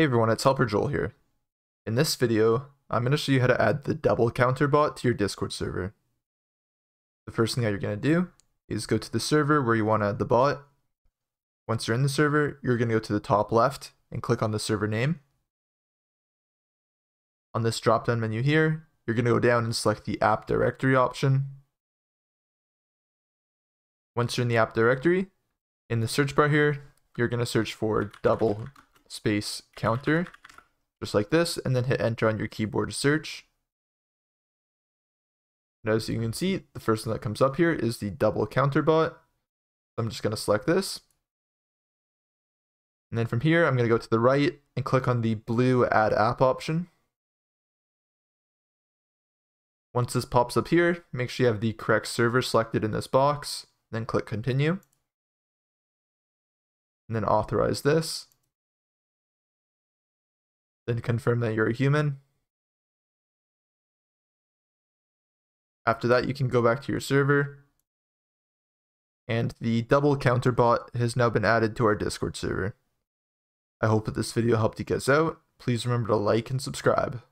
Hey everyone, it's Helper Joel here. In this video, I'm going to show you how to add the double counter bot to your Discord server. The first thing that you're going to do is go to the server where you want to add the bot. Once you're in the server, you're going to go to the top left and click on the server name. On this drop down menu here, you're going to go down and select the app directory option. Once you're in the app directory, in the search bar here, you're going to search for double space counter, just like this, and then hit enter on your keyboard to search. And as you can see, the first thing that comes up here is the double counter bot. I'm just going to select this. And then from here, I'm going to go to the right and click on the blue add app option. Once this pops up here, make sure you have the correct server selected in this box, then click continue. And then authorize this then confirm that you're a human. After that, you can go back to your server. And the double counter bot has now been added to our Discord server. I hope that this video helped you guys out. Please remember to like and subscribe.